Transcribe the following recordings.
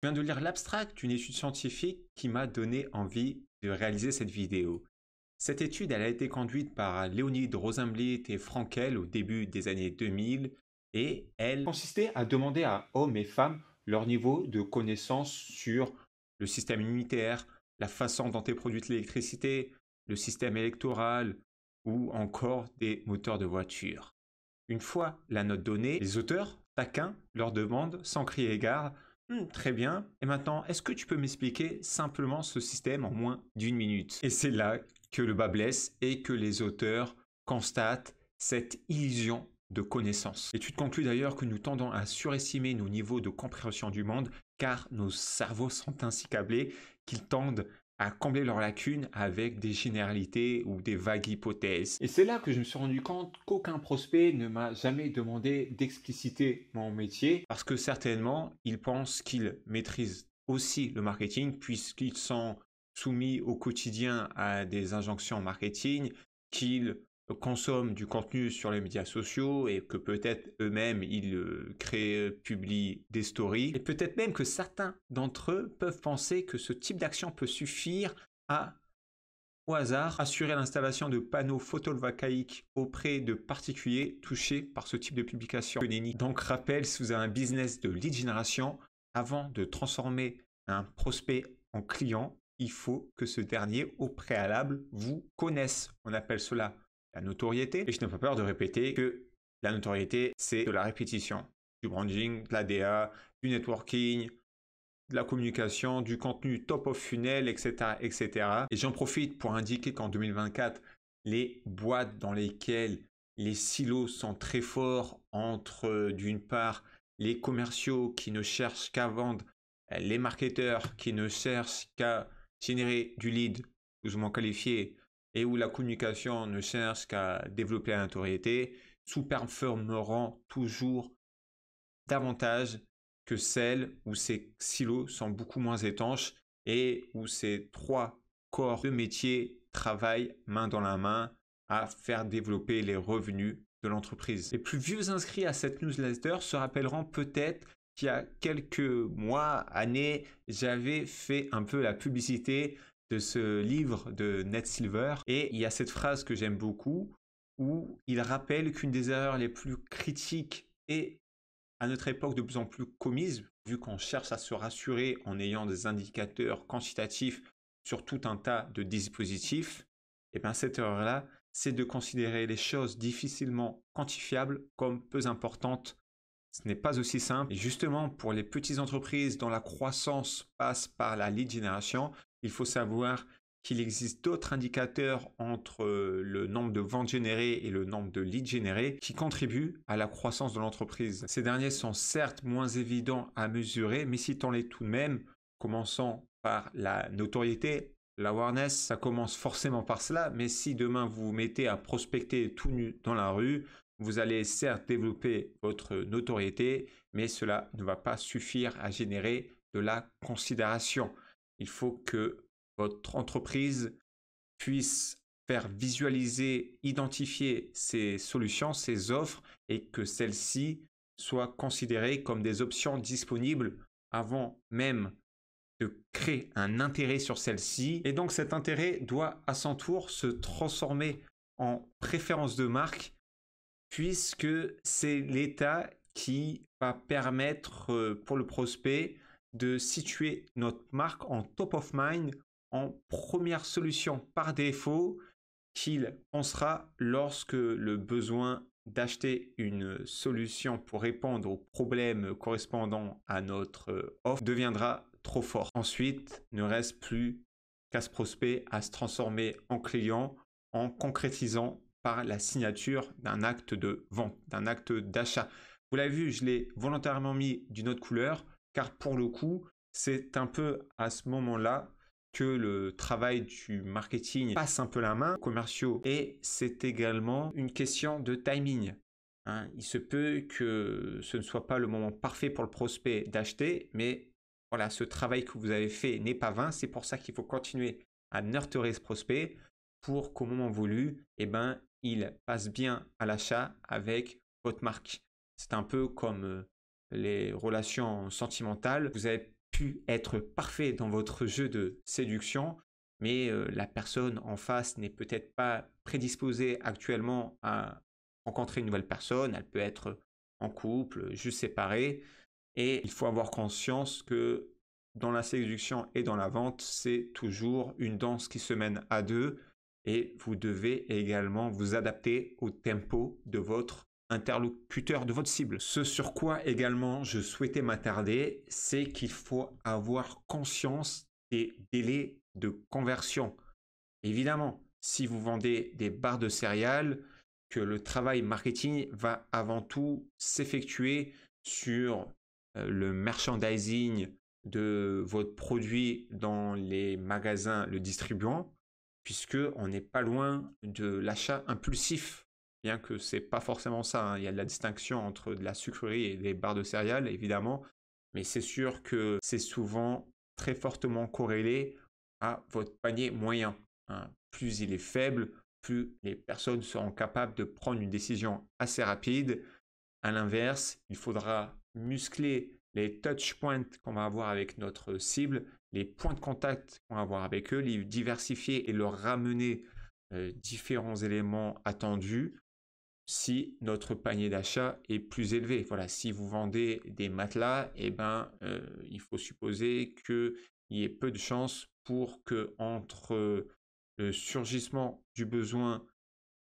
Je viens de lire l'abstract d'une étude scientifique qui m'a donné envie de réaliser cette vidéo. Cette étude, a été conduite par Leonid Rosenblit et Frankel au début des années 2000 et elle consistait à demander à hommes et femmes leur niveau de connaissance sur le système immunitaire, la façon dont est produite l'électricité, le système électoral ou encore des moteurs de voiture. Une fois la note donnée, les auteurs, taquins, leur demandent sans crier égard Hmm, très bien. Et maintenant, est-ce que tu peux m'expliquer simplement ce système en moins d'une minute? Et c'est là que le bas blesse et que les auteurs constatent cette illusion de connaissance. L'étude conclut d'ailleurs que nous tendons à surestimer nos niveaux de compréhension du monde car nos cerveaux sont ainsi câblés qu'ils tendent à combler leurs lacunes avec des généralités ou des vagues hypothèses. Et c'est là que je me suis rendu compte qu'aucun prospect ne m'a jamais demandé d'expliciter mon métier parce que certainement, ils pensent qu'ils maîtrisent aussi le marketing puisqu'ils sont soumis au quotidien à des injonctions marketing, qu'ils consomment du contenu sur les médias sociaux et que peut-être eux-mêmes ils euh, créent, publient des stories. Et peut-être même que certains d'entre eux peuvent penser que ce type d'action peut suffire à, au hasard, assurer l'installation de panneaux photovoltaïques auprès de particuliers touchés par ce type de publication. Donc rappel, si vous avez un business de lead generation, avant de transformer un prospect en client, il faut que ce dernier, au préalable, vous connaisse. On appelle cela la notoriété. Et je n'ai pas peur de répéter que la notoriété, c'est de la répétition, du branding, de l'ADA, du networking, de la communication, du contenu top of funnel, etc. etc. Et j'en profite pour indiquer qu'en 2024, les boîtes dans lesquelles les silos sont très forts entre, d'une part, les commerciaux qui ne cherchent qu'à vendre, les marketeurs qui ne cherchent qu'à générer du lead plus ou moins qualifié, et où la communication ne cherche qu'à développer la notoriété, sous-performeront toujours davantage que celles où ces silos sont beaucoup moins étanches et où ces trois corps de métier travaillent main dans la main à faire développer les revenus de l'entreprise. Les plus vieux inscrits à cette newsletter se rappelleront peut-être qu'il y a quelques mois, années, j'avais fait un peu la publicité de ce livre de Ned Silver. Et il y a cette phrase que j'aime beaucoup où il rappelle qu'une des erreurs les plus critiques et à notre époque de plus en plus commises, vu qu'on cherche à se rassurer en ayant des indicateurs quantitatifs sur tout un tas de dispositifs, et eh bien cette erreur-là, c'est de considérer les choses difficilement quantifiables comme peu importantes. Ce n'est pas aussi simple. Et justement, pour les petites entreprises dont la croissance passe par la lead generation, il faut savoir qu'il existe d'autres indicateurs entre euh, le nombre de ventes générées et le nombre de leads générés qui contribuent à la croissance de l'entreprise. Ces derniers sont certes moins évidents à mesurer, mais citons-les tout de même, commençant par la notoriété. L'awareness, ça commence forcément par cela, mais si demain vous vous mettez à prospecter tout nu dans la rue, vous allez certes développer votre notoriété, mais cela ne va pas suffire à générer de la considération il faut que votre entreprise puisse faire visualiser, identifier ces solutions, ces offres et que celles-ci soient considérées comme des options disponibles avant même de créer un intérêt sur celle-ci. Et donc cet intérêt doit à son tour se transformer en préférence de marque puisque c'est l'état qui va permettre euh, pour le prospect de situer notre marque en top of mind, en première solution par défaut qu'il pensera lorsque le besoin d'acheter une solution pour répondre aux problèmes correspondant à notre euh, offre deviendra trop fort. Ensuite, ne reste plus qu'à ce prospect à se transformer en client en concrétisant par la signature d'un acte de vente, d'un acte d'achat. Vous l'avez vu, je l'ai volontairement mis d'une autre couleur car pour le coup, c'est un peu à ce moment-là que le travail du marketing passe un peu la main aux commerciaux et c'est également une question de timing. Hein. il se peut que ce ne soit pas le moment parfait pour le prospect d'acheter, mais voilà, ce travail que vous avez fait n'est pas vain. C'est pour ça qu'il faut continuer à nurturer ce prospect pour qu'au moment voulu, eh ben, il passe bien à l'achat avec votre marque. C'est un peu comme euh, les relations sentimentales. Vous avez pu être parfait dans votre jeu de séduction, mais euh, la personne en face n'est peut-être pas prédisposée actuellement à rencontrer une nouvelle personne, elle peut être en couple, juste séparée, et il faut avoir conscience que dans la séduction et dans la vente, c'est toujours une danse qui se mène à deux, et vous devez également vous adapter au tempo de votre interlocuteur, de votre cible. Ce sur quoi également je souhaitais m'attarder, c'est qu'il faut avoir conscience des délais de conversion. Évidemment, si vous vendez des barres de céréales, que le travail marketing va avant tout s'effectuer sur euh, le merchandising de votre produit dans les magasins le distribuant, puisque on n'est pas loin de l'achat impulsif, bien que c'est pas forcément ça. Hein. Il y a de la distinction entre de la sucrerie et des barres de céréales, évidemment, mais c'est sûr que c'est souvent très fortement corrélé à votre panier moyen. Hein. Plus il est faible, plus les personnes seront capables de prendre une décision assez rapide. À l'inverse, il faudra muscler les touch points qu'on va avoir avec notre cible, les points de contact qu'on va avoir avec eux, les diversifier et leur ramener euh, différents éléments attendus si notre panier d'achat est plus élevé. Voilà, si vous vendez des matelas, eh ben, euh, il faut supposer qu'il y ait peu de chances pour que entre le surgissement du besoin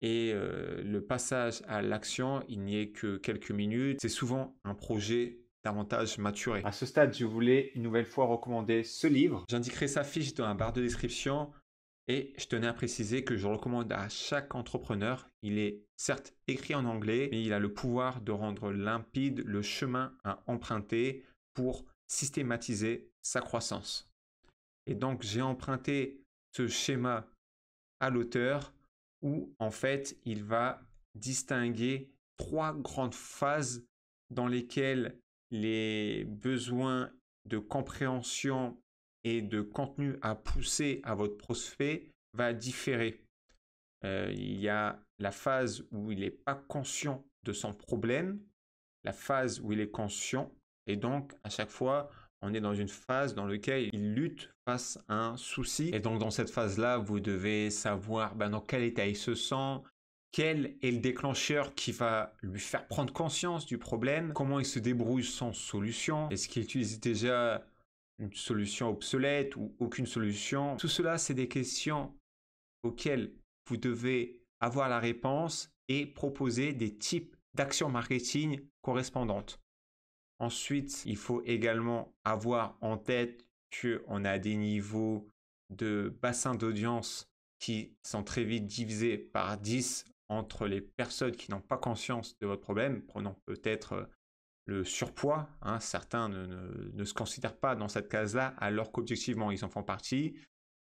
et euh, le passage à l'action, il n'y ait que quelques minutes. C'est souvent un projet davantage maturé. À ce stade, je voulais une nouvelle fois recommander ce livre. J'indiquerai sa fiche dans la barre de description. Et je tenais à préciser que je recommande à chaque entrepreneur. Il est certes écrit en anglais, mais il a le pouvoir de rendre limpide le chemin à emprunter pour systématiser sa croissance. Et donc j'ai emprunté ce schéma à l'auteur où en fait il va distinguer trois grandes phases dans lesquelles les besoins de compréhension et de contenu à pousser à votre prospect va différer. Euh, il y a la phase où il n'est pas conscient de son problème, la phase où il est conscient, et donc à chaque fois, on est dans une phase dans laquelle il lutte face à un souci. Et donc dans cette phase-là, vous devez savoir ben, dans quel état il se sent, quel est le déclencheur qui va lui faire prendre conscience du problème, comment il se débrouille sans solution, est-ce qu'il utilise déjà une solution obsolète ou aucune solution. Tout cela, c'est des questions auxquelles vous devez avoir la réponse et proposer des types d'actions marketing correspondantes. Ensuite, il faut également avoir en tête qu'on a des niveaux de bassin d'audience qui sont très vite divisés par 10 entre les personnes qui n'ont pas conscience de votre problème. Prenons peut-être le surpoids. Hein, certains ne, se considèrent pas dans cette case-là, alors qu'objectivement, ils en font partie.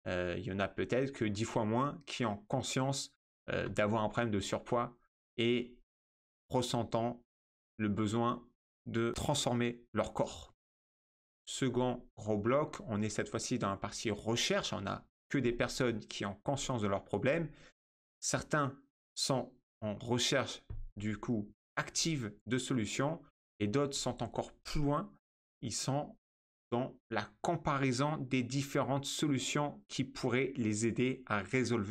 Euh, il y en a peut-être que dix fois moins qui ont conscience euh, d'avoir un problème de surpoids et ressentant le besoin de transformer leur corps. Second gros bloc, on est cette fois-ci dans la partie recherche. On n'a que des personnes qui ont conscience de leurs problèmes. Certains sont en recherche du coup active de solutions et d'autres sont encore plus loin. Ils sont dans la comparaison des différentes solutions qui pourraient les aider à résoudre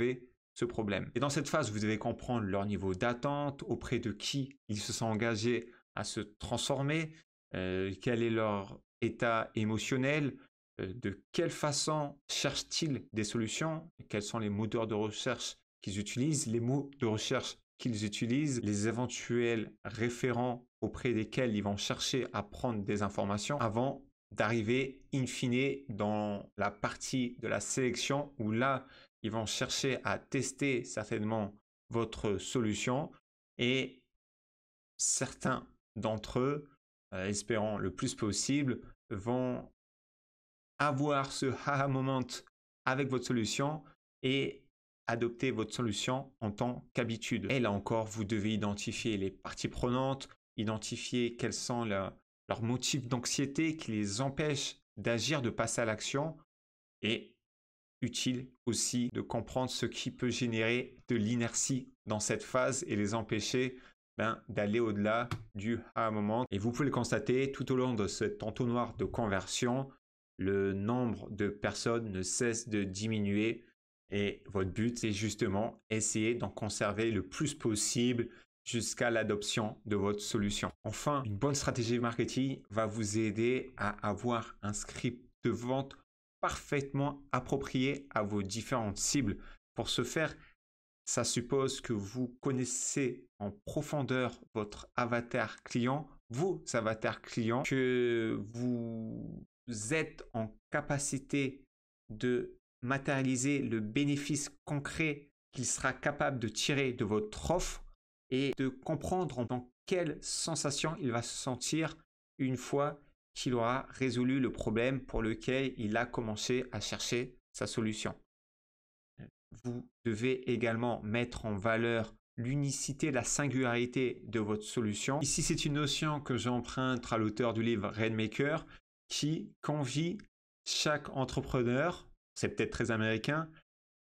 ce problème. Et dans cette phase, vous devez comprendre leur niveau d'attente, auprès de qui ils se sont engagés à se transformer, euh, quel est leur état émotionnel, euh, de quelle façon cherchent-ils des solutions, quels sont les moteurs de recherche qu'ils utilisent, les mots de recherche qu'ils utilisent, les éventuels référents auprès desquels ils vont chercher à prendre des informations avant d'arriver in fine dans la partie de la sélection où là, ils vont chercher à tester certainement votre solution et certains d'entre eux, euh, espérant le plus possible, vont avoir ce haha moment avec votre solution et adopter votre solution en tant qu'habitude. Et là encore, vous devez identifier les parties prenantes, identifier quels sont leurs motifs d'anxiété qui les empêchent d'agir, de passer à l'action. Et utile aussi de comprendre ce qui peut générer de l'inertie dans cette phase et les empêcher ben, d'aller au-delà du à moment. Et vous pouvez le constater tout au long de cet entonnoir de conversion, le nombre de personnes ne cesse de diminuer et votre but, c'est justement essayer d'en conserver le plus possible jusqu'à l'adoption de votre solution. Enfin, une bonne stratégie marketing va vous aider à avoir un script de vente parfaitement approprié à vos différentes cibles. Pour ce faire, ça suppose que vous connaissez en profondeur votre avatar client, vos avatars clients, que vous êtes en capacité de matérialiser le bénéfice concret qu'il sera capable de tirer de votre offre et de comprendre dans quelle sensation il va se sentir une fois qu'il aura résolu le problème pour lequel il a commencé à chercher sa solution. Vous devez également mettre en valeur l'unicité, la singularité de votre solution. Ici, c'est une notion que j'emprunte à l'auteur du livre Rainmaker qui convie chaque entrepreneur, c'est peut-être très américain,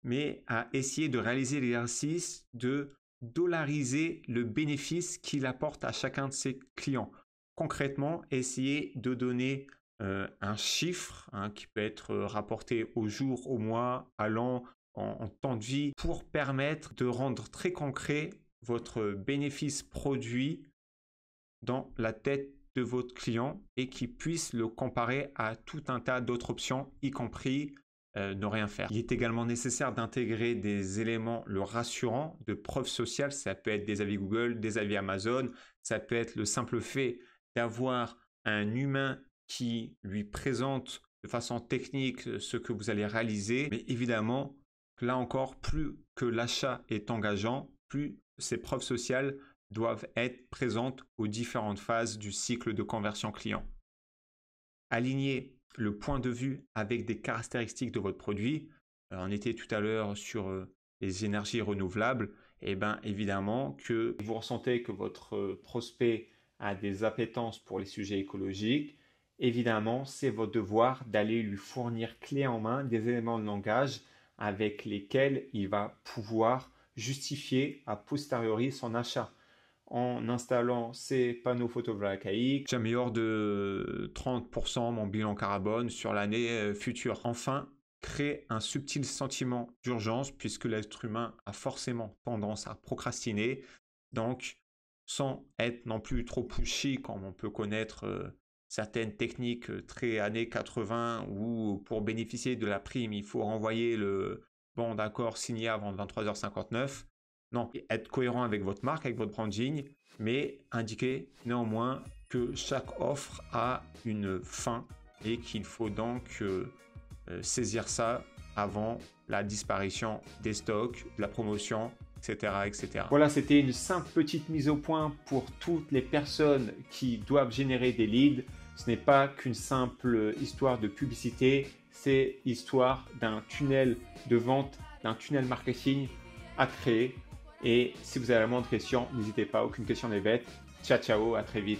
mais à essayer de réaliser l'exercice de dollariser le bénéfice qu'il apporte à chacun de ses clients. Concrètement, essayer de donner euh, un chiffre hein, qui peut être rapporté au jour, au mois, à l'an, en, temps de vie, pour permettre de rendre très concret votre bénéfice produit dans la tête de votre client et qui puisse le comparer à tout un tas d'autres options, y compris euh, ne rien faire. Il est également nécessaire d'intégrer des éléments le rassurant de preuve sociale. Ça peut être des avis Google, des avis Amazon. Ça peut être le simple fait d'avoir un humain qui lui présente de façon technique ce que vous allez réaliser. Mais évidemment, là encore, plus que l'achat est engageant, plus ces preuves sociales doivent être présentes aux différentes phases du cycle de conversion client. Aligner le point de vue avec des caractéristiques de votre produit. Euh, on était tout à l'heure sur euh, les énergies renouvelables. Et eh bien évidemment que vous ressentez que votre euh, prospect a des appétences pour les sujets écologiques. Évidemment, c'est votre devoir d'aller lui fournir clé en main des éléments de langage avec lesquels il va pouvoir justifier a posteriori son achat en installant ces panneaux photovoltaïques, j'améliore de 30% mon bilan carbone sur l'année euh, future. Enfin, créer un subtil sentiment d'urgence puisque l'être humain a forcément tendance à procrastiner. Donc, sans être non plus trop pushy comme on peut connaître euh, certaines techniques euh, très années 80 où pour bénéficier de la prime, il faut renvoyer le bon d'accord signé avant 23h59. Non, être cohérent avec votre marque, avec votre branding, mais indiquer néanmoins que chaque offre a une fin et qu'il faut donc euh, euh, saisir ça avant la disparition des stocks, de la promotion, etc. etc. Voilà, c'était une simple petite mise au point pour toutes les personnes qui doivent générer des leads. Ce n'est pas qu'une simple histoire de publicité, c'est histoire d'un tunnel de vente, d'un tunnel marketing à créer et si vous avez la moindre question, n'hésitez pas, aucune question n'est bête. Ciao ciao, à très vite.